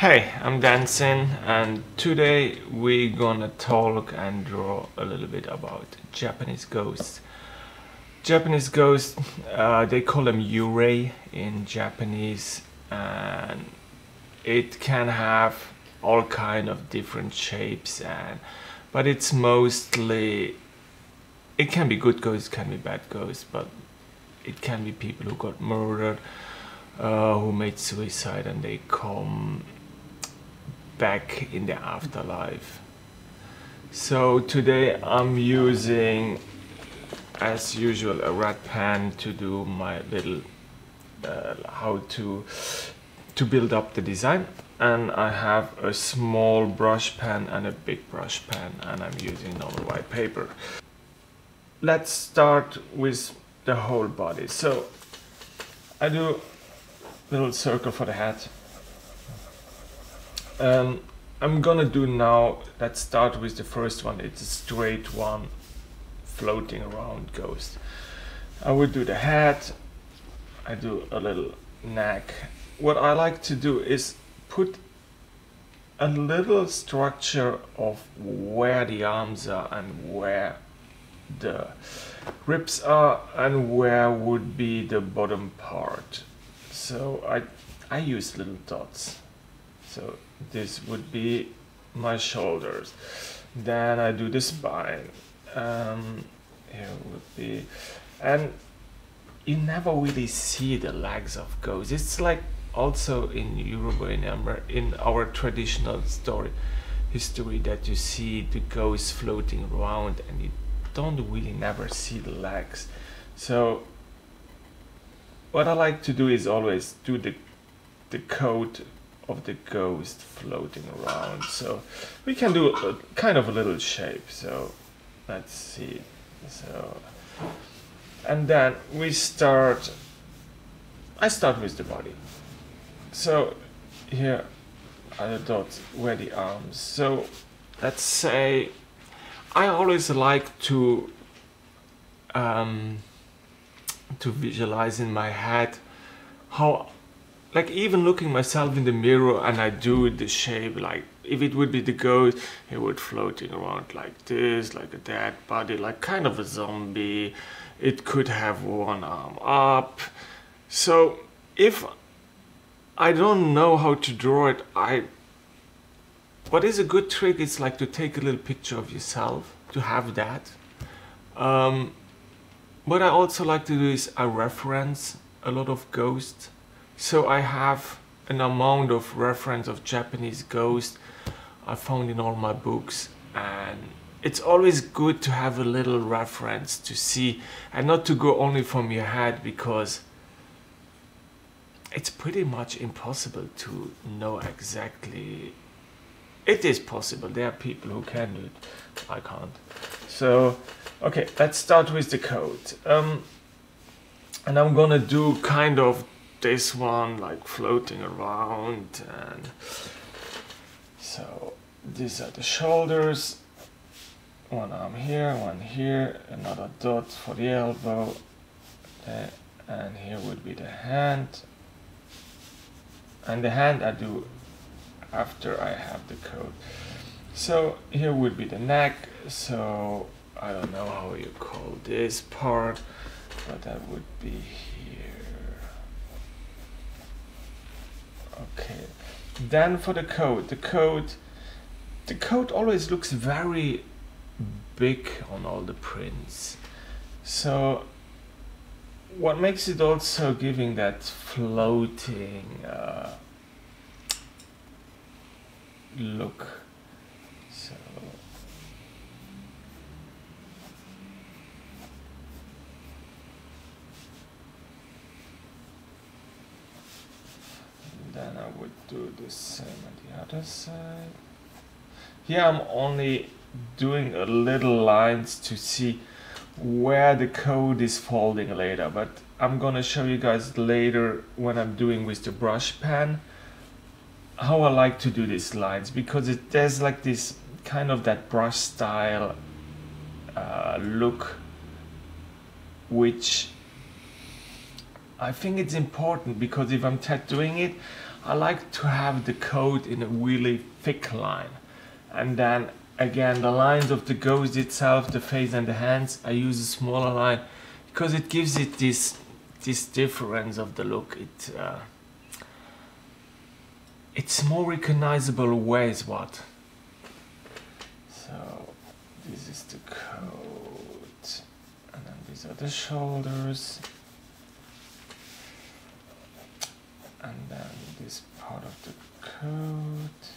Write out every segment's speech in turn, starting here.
Hey, I'm Dansin and today we're gonna talk and draw a little bit about Japanese ghosts. Japanese ghosts, uh, they call them yurei in Japanese and it can have all kind of different shapes and but it's mostly it can be good ghosts, can be bad ghosts, but it can be people who got murdered, uh, who made suicide and they come back in the afterlife. So today I'm using, as usual, a red pen to do my little uh, how to to build up the design and I have a small brush pen and a big brush pen and I'm using normal white paper. Let's start with the whole body. So I do a little circle for the head um, I'm gonna do now, let's start with the first one, it's a straight one floating around ghost. I would do the head, I do a little neck. What I like to do is put a little structure of where the arms are and where the ribs are and where would be the bottom part. So I, I use little dots. So this would be my shoulders. Then I do the spine. Um, here would be and you never really see the legs of ghosts. It's like also in in, in our traditional story history that you see the ghosts floating around and you don't really never see the legs. So what I like to do is always do the the coat of the ghost floating around. So we can do a, kind of a little shape. So let's see. So and then we start. I start with the body. So here are the dots where the arms. So let's say I always like to um, to visualize in my head how like even looking myself in the mirror and I do the shape like if it would be the ghost it would floating around like this like a dead body like kind of a zombie. It could have one arm up. So if I don't know how to draw it I what is a good trick is like to take a little picture of yourself to have that. Um, what I also like to do is I reference a lot of ghosts so I have an amount of reference of Japanese ghosts I found in all my books and it's always good to have a little reference to see and not to go only from your head because it's pretty much impossible to know exactly. It is possible. There are people who can do it. I can't. So okay let's start with the code. Um, and I'm gonna do kind of this one like floating around and so these are the shoulders. One arm here one here another dot for the elbow uh, and here would be the hand. And the hand I do after I have the coat. So here would be the neck so I don't know how you call this part but that would be Okay. Then for the coat, the coat, the coat always looks very big on all the prints. So what makes it also giving that floating uh, look. So then I would do the same on the other side. Here I'm only doing a little lines to see where the code is folding later, but I'm gonna show you guys later when I'm doing with the brush pen how I like to do these lines because it there's like this kind of that brush style uh, look which I think it's important because if I'm tattooing it I like to have the coat in a really thick line. And then again, the lines of the ghost itself, the face and the hands, I use a smaller line because it gives it this this difference of the look. It uh, it's more recognizable ways what. So this is the coat, and then these are the shoulders. And then this part of the coat.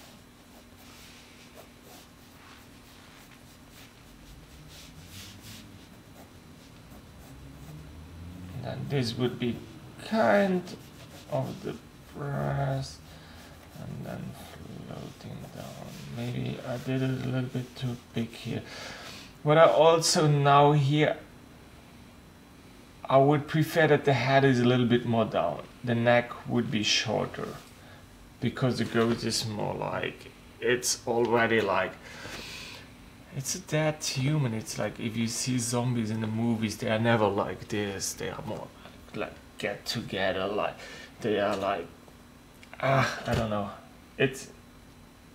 And then this would be kind of the breast and then floating down. Maybe I did it a little bit too big here. What I also now here I would prefer that the head is a little bit more down. The neck would be shorter because the ghost is more like it's already like it's a dead human. It's like if you see zombies in the movies, they are never like this. They are more like, like get together. Like they are like ah, I don't know. It's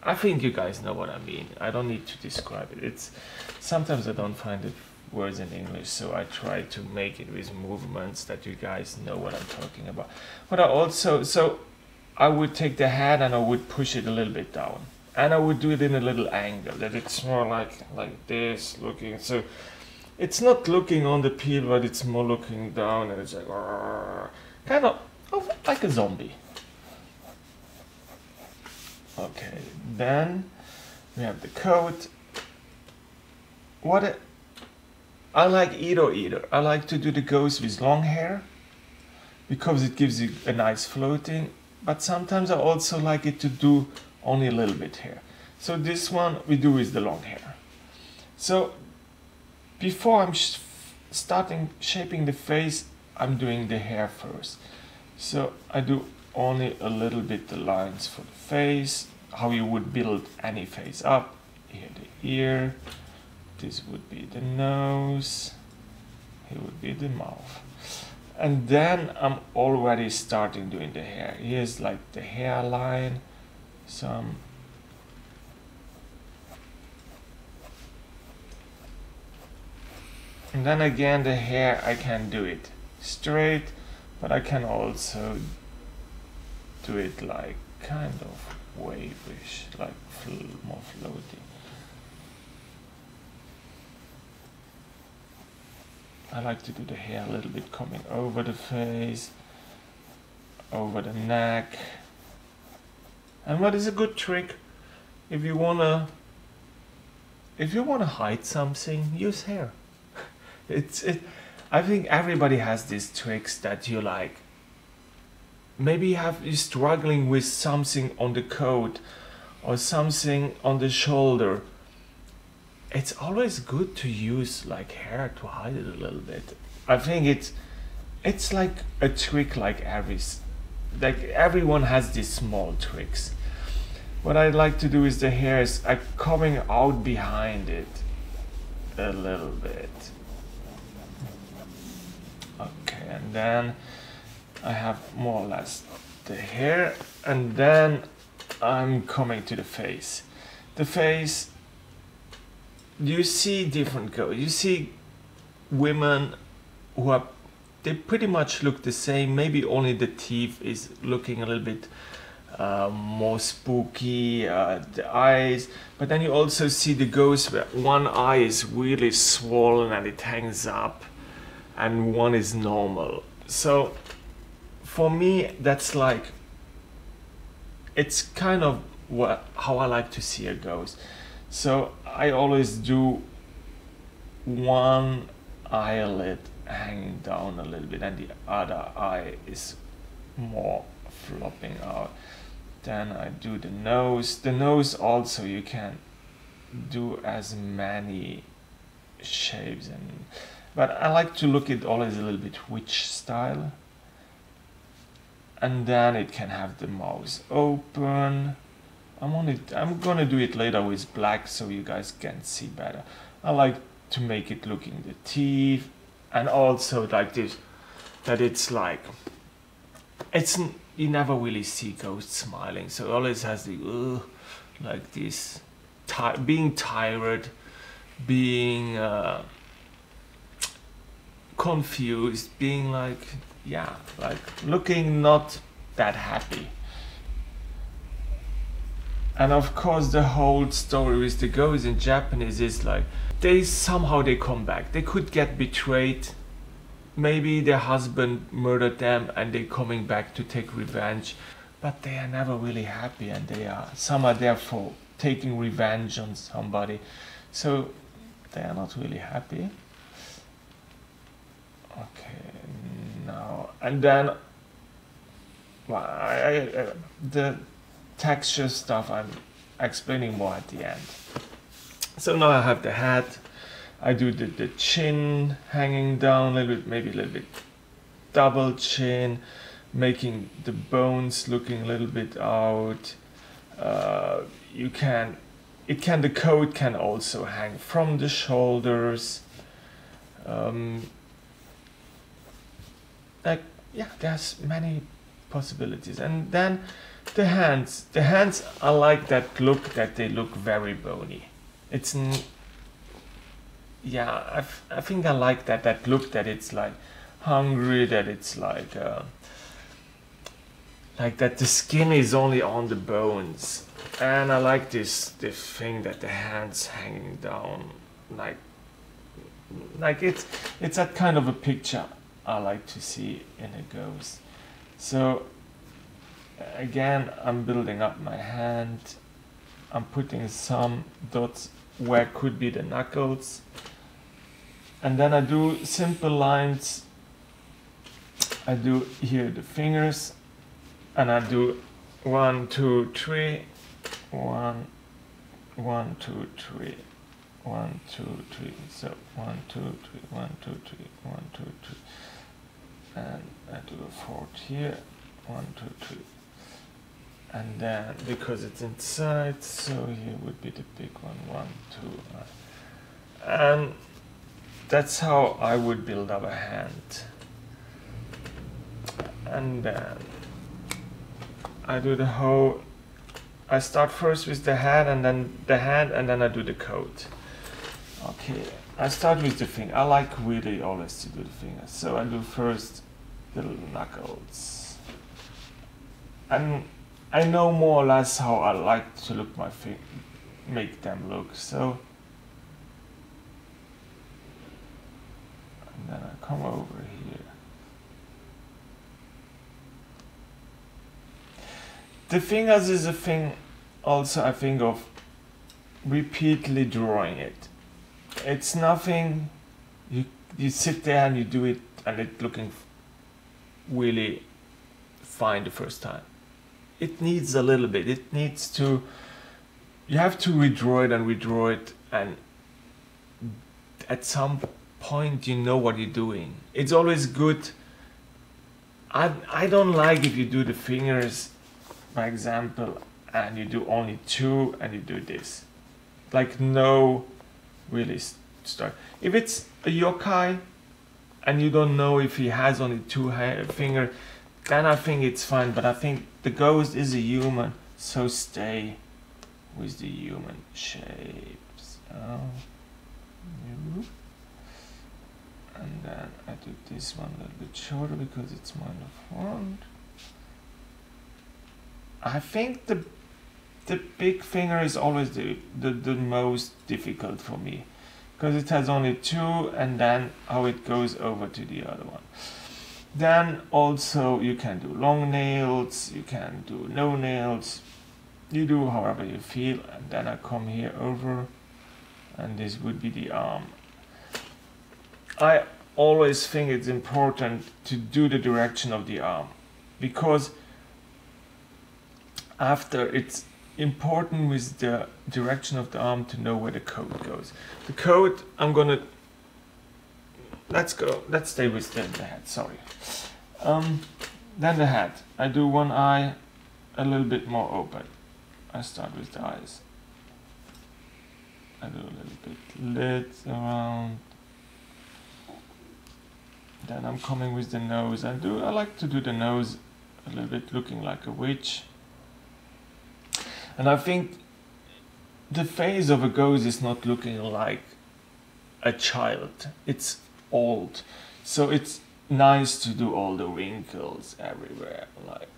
I think you guys know what I mean. I don't need to describe it. It's sometimes I don't find it words in English, so I try to make it with movements that you guys know what I'm talking about. But I also, so I would take the head and I would push it a little bit down. And I would do it in a little angle, that it's more like, like this, looking, so it's not looking on the peel, but it's more looking down and it's like, kind of, of like a zombie. Okay, then we have the coat. What I like either either. I like to do the ghost with long hair because it gives you a nice floating, but sometimes I also like it to do only a little bit hair. So this one we do with the long hair. So before I'm sh starting shaping the face, I'm doing the hair first. So I do only a little bit the lines for the face, how you would build any face up. Here the ear, this would be the nose, here would be the mouth. And then I'm already starting doing the hair. Here's like the hairline, some And then again the hair I can do it straight, but I can also do it like kind of wavish, like more floaty. I like to do the hair a little bit coming over the face, over the neck. And what is a good trick? If you wanna, if you wanna hide something, use hair. it's it. I think everybody has these tricks that you like. Maybe you have you struggling with something on the coat, or something on the shoulder it's always good to use like hair to hide it a little bit. I think it's it's like a trick like every like everyone has these small tricks. What I like to do is the hair is I'm coming out behind it a little bit. Okay, and then I have more or less the hair and then I'm coming to the face. The face you see different girls. You see women who are they pretty much look the same. Maybe only the teeth is looking a little bit uh, more spooky, uh, the eyes. But then you also see the ghost where one eye is really swollen and it hangs up, and one is normal. So for me, that's like it's kind of what how I like to see a ghost. So I always do one eyelid hanging down a little bit and the other eye is more flopping out. Then I do the nose. The nose also you can do as many shapes and but I like to look at always a little bit witch style and then it can have the mouth open I'm only I'm gonna do it later with black so you guys can see better. I like to make it looking the teeth and also like this that it's like it's you never really see ghosts smiling. So always has the uh, like this, ti- being tired, being uh, confused, being like yeah, like looking not that happy. And of course, the whole story with the ghosts in Japanese is like they somehow they come back. They could get betrayed. Maybe their husband murdered them and they're coming back to take revenge. But they are never really happy and they are some are there for taking revenge on somebody. So they are not really happy. Okay now and then well, I, I, the texture stuff i'm explaining more at the end so now i have the hat I do the, the chin hanging down a little bit, maybe a little bit double chin, making the bones looking a little bit out. Uh, you can, it can, the coat can also hang from the shoulders. Um, like, yeah, there's many possibilities. And then the hands, the hands, I like that look that they look very bony. It's yeah, I, I think I like that that look that it's like hungry, that it's like uh, like that the skin is only on the bones, and I like this the thing that the hands hanging down, like like it's it's that kind of a picture I like to see in a ghost. So again, I'm building up my hand. I'm putting some dots where could be the knuckles. And then I do simple lines. I do here the fingers. And I do one two three. One one two three. One two three. So one two three. One two three. One two three. And I do a fourth here. One two three and then because it's inside so here would be the big one one two uh, and that's how I would build up a hand. And then I do the whole, I start first with the head and then the hand and then I do the coat. Okay, I start with the finger. I like really always to do the fingers. So I do first the knuckles. And I know more or less how I like to look my finger, make them look. So and then I come over here. The fingers is a thing also I think of repeatedly drawing it. It's nothing you you sit there and you do it and it looking really fine the first time. It needs a little bit. It needs to you have to redraw it and redraw it and at some point you know what you're doing. It's always good. I, I don't like if you do the fingers, for example, and you do only two and you do this. Like no really start. If it's a yokai and you don't know if he has only two finger, then I think it's fine. But I think the ghost is a human, so stay with the human shapes. Oh and then I do this one a little bit shorter because it's more in the front. I think the the big finger is always the, the, the most difficult for me because it has only two and then how it goes over to the other one. Then also you can do long nails, you can do no nails, you do however you feel and then I come here over and this would be the arm I always think it's important to do the direction of the arm because after it's important with the direction of the arm to know where the coat goes. The coat, I'm gonna, let's go, let's stay with the, the head, sorry. Um, then the head. I do one eye a little bit more open. I start with the eyes. I do a little bit lids around then I'm coming with the nose. I do I like to do the nose a little bit looking like a witch. And I think the face of a ghost is not looking like a child. It's old. So it's nice to do all the wrinkles everywhere like.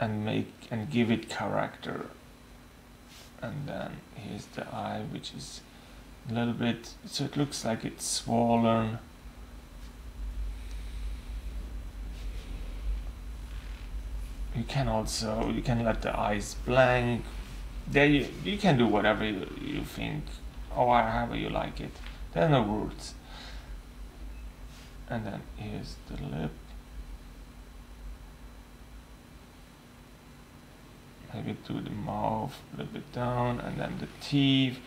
And make and give it character. And then here's the eye which is a little bit so it looks like it's swollen. You can also you can let the eyes blank there you, you can do whatever you, you think or however you like it. There are no rules. And then here's the lip. Maybe do the mouth a little bit down and then the teeth.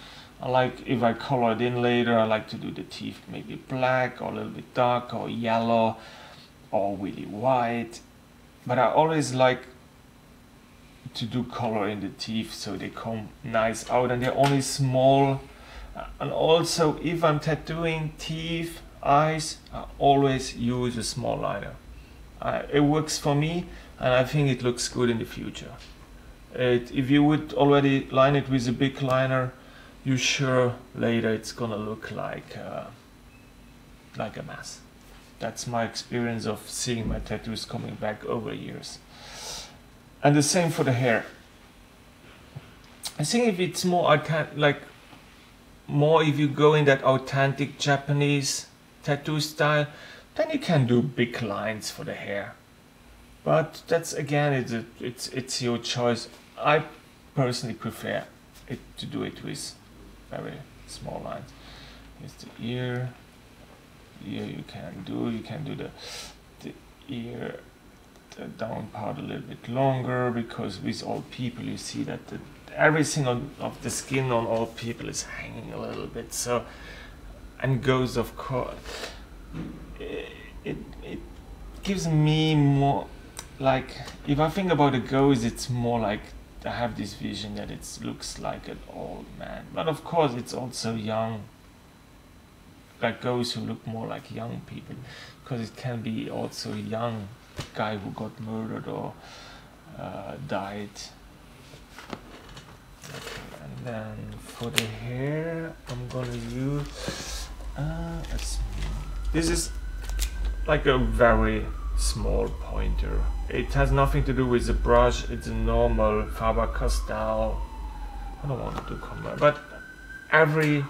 I like if I color it in later I like to do the teeth maybe black or a little bit dark or yellow or really white. But I always like to do color in the teeth so they come nice out and they're only small. And also if I'm tattooing teeth eyes I always use a small liner. Uh, it works for me and I think it looks good in the future. It, if you would already line it with a big liner you sure later it's gonna look like uh, like a mess that's my experience of seeing my tattoos coming back over years and the same for the hair. I think if it's more like more if you go in that authentic Japanese tattoo style then you can do big lines for the hair. But that's again it's a, it's it's your choice. I personally prefer it to do it with very small lines. Here's the ear. Ear you can do you can do the the ear down part a little bit longer because with all people you see that the, everything on, of the skin on all people is hanging a little bit so and goes of course it, it, it gives me more like if I think about a ghost it's more like I have this vision that it looks like an old man but of course it's also young like ghosts who look more like young people because it can be also young guy who got murdered or uh, died. And then for the hair, I'm gonna use. Uh, this is like a very small pointer. It has nothing to do with the brush. It's a normal Faber-Castell. I don't want to there, but every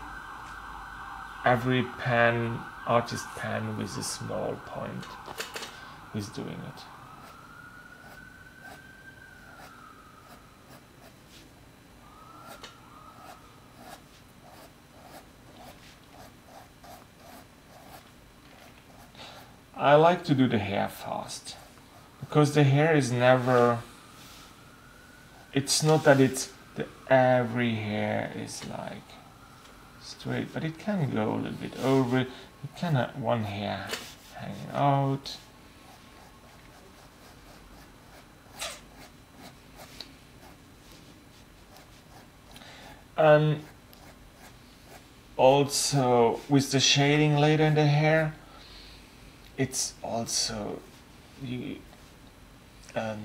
every pen, artist pen with a small point He's doing it. I like to do the hair fast because the hair is never it's not that it's the every hair is like straight but it can go a little bit over it can have one hair hanging out and um, also with the shading later in the hair it's also you um,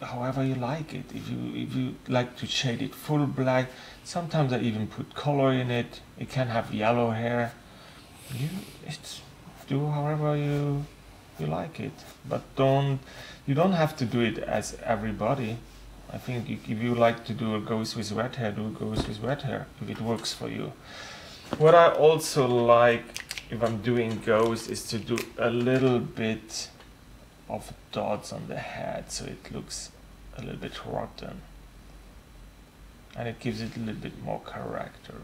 however you like it. If you if you like to shade it full black sometimes I even put color in it. It can have yellow hair. You it's do however you you like it. But don't you don't have to do it as everybody I think if you like to do a ghost with red hair, do a ghost with red hair, if it works for you. What I also like, if I'm doing ghosts, is to do a little bit of dots on the head, so it looks a little bit rotten. And it gives it a little bit more character.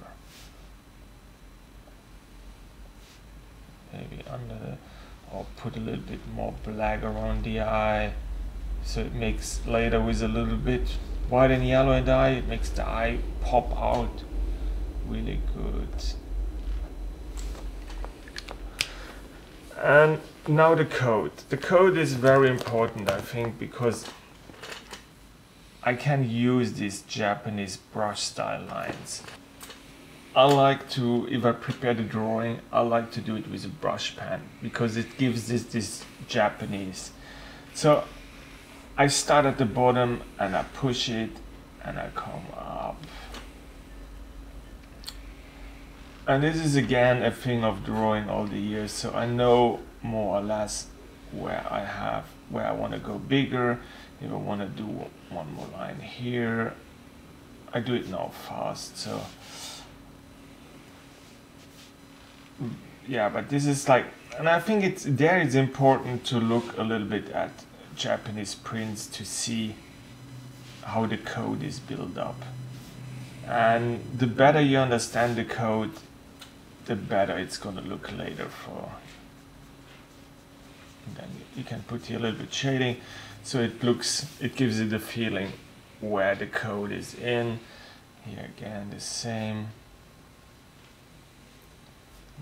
Maybe under the, or put a little bit more black around the eye so it makes later with a little bit white and yellow and eye it makes the eye pop out really good. And now the code. The code is very important I think because I can use these Japanese brush style lines. I like to, if I prepare the drawing, I like to do it with a brush pen because it gives this this Japanese. So I start at the bottom and I push it and I come up. And this is again a thing of drawing all the years, so I know more or less where I have, where I want to go bigger. If I want to do one more line here, I do it now fast, so yeah, but this is like, and I think it's there. It's important to look a little bit at Japanese prints to see how the code is built up. And the better you understand the code, the better it's gonna look later for. And then you can put here a little bit shading, so it looks, it gives you the feeling where the code is in. Here again, the same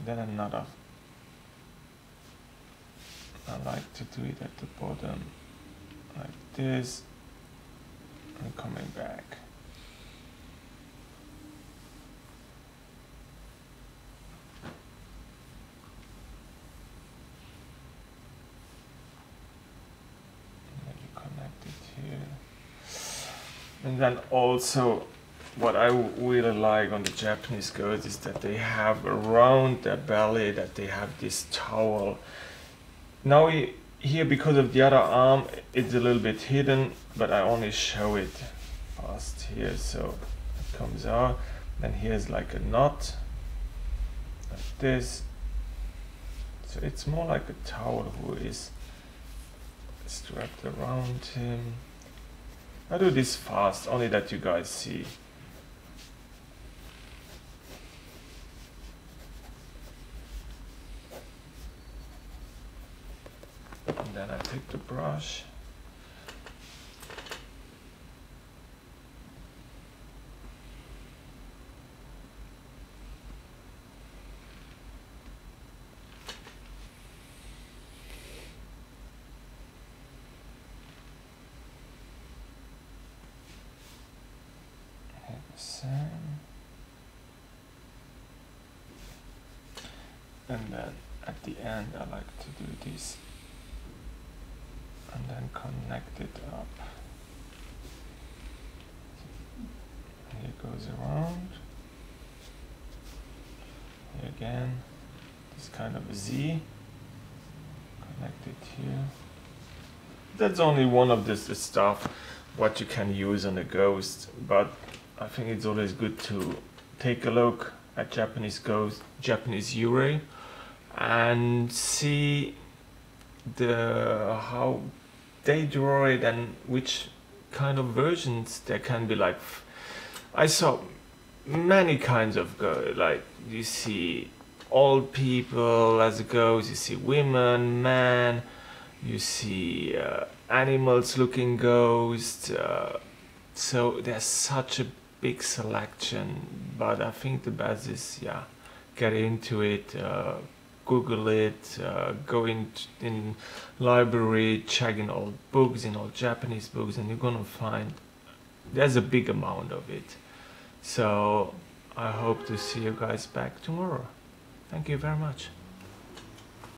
then another I like to do it at the bottom like this and coming back and you connect it here and then also what I really like on the Japanese girls is that they have around their belly that they have this towel. Now here because of the other arm it's a little bit hidden but I only show it fast here so it comes out. Then here's like a knot like this. So it's more like a towel who is strapped around him. I do this fast only that you guys see then I take the brush. And then at the end I like to do this and then connect it up. Here it goes around. Again, this kind of Z. Connect it here. That's only one of this, this stuff what you can use on a ghost, but I think it's always good to take a look at Japanese ghost, Japanese Yurei, and see the how they draw it and which kind of versions there can be like I saw many kinds of go like you see old people as ghosts you see women men you see uh, animals looking ghosts uh, so there's such a big selection but I think the best is yeah get into it uh, Google it, uh, go in, in library, checking old books, in old Japanese books, and you're gonna find there's a big amount of it. So I hope to see you guys back tomorrow. Thank you very much.